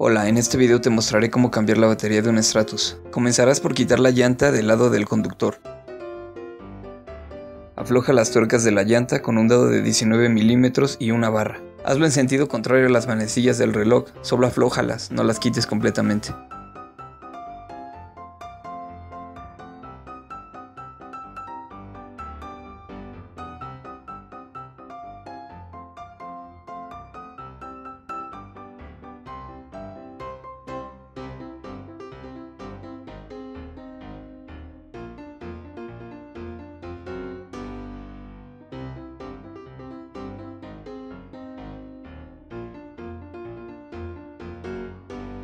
Hola, en este video te mostraré cómo cambiar la batería de un Stratus. Comenzarás por quitar la llanta del lado del conductor. Afloja las tuercas de la llanta con un dado de 19 milímetros y una barra. Hazlo en sentido contrario a las manecillas del reloj, solo aflójalas, no las quites completamente.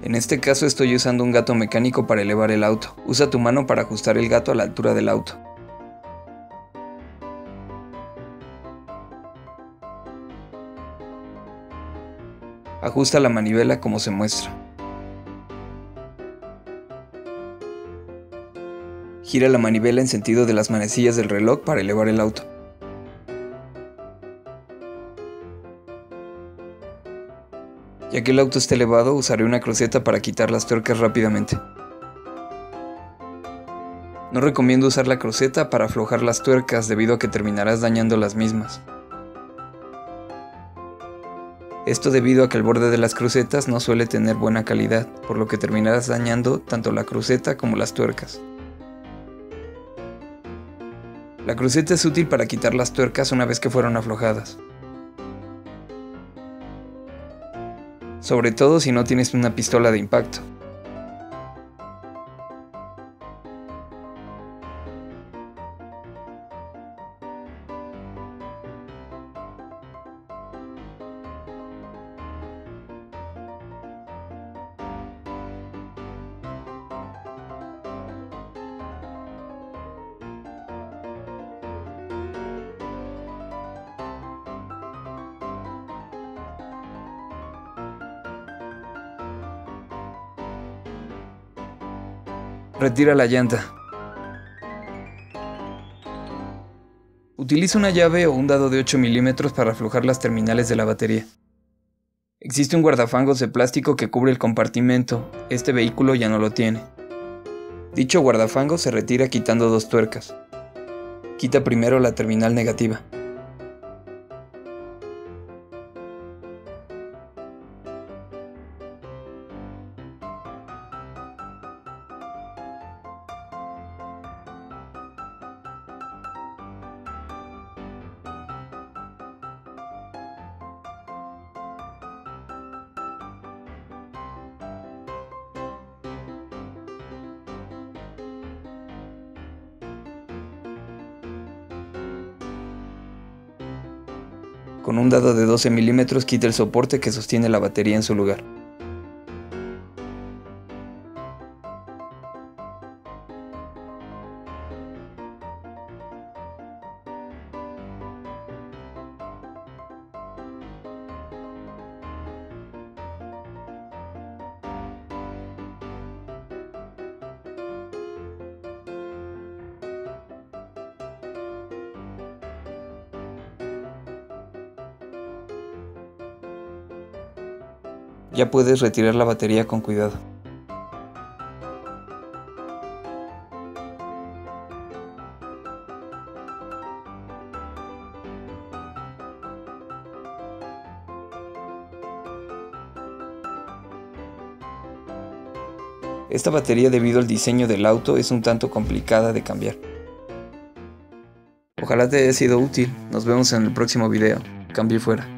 En este caso estoy usando un gato mecánico para elevar el auto. Usa tu mano para ajustar el gato a la altura del auto. Ajusta la manivela como se muestra. Gira la manivela en sentido de las manecillas del reloj para elevar el auto. Ya que el auto está elevado, usaré una cruceta para quitar las tuercas rápidamente. No recomiendo usar la cruceta para aflojar las tuercas debido a que terminarás dañando las mismas. Esto debido a que el borde de las crucetas no suele tener buena calidad, por lo que terminarás dañando tanto la cruceta como las tuercas. La cruceta es útil para quitar las tuercas una vez que fueron aflojadas. Sobre todo si no tienes una pistola de impacto. Retira la llanta. Utiliza una llave o un dado de 8 milímetros para aflojar las terminales de la batería. Existe un guardafangos de plástico que cubre el compartimento, este vehículo ya no lo tiene. Dicho guardafangos se retira quitando dos tuercas. Quita primero la terminal negativa. Con un dado de 12 milímetros quita el soporte que sostiene la batería en su lugar. Ya puedes retirar la batería con cuidado. Esta batería debido al diseño del auto es un tanto complicada de cambiar. Ojalá te haya sido útil, nos vemos en el próximo video, cambio fuera.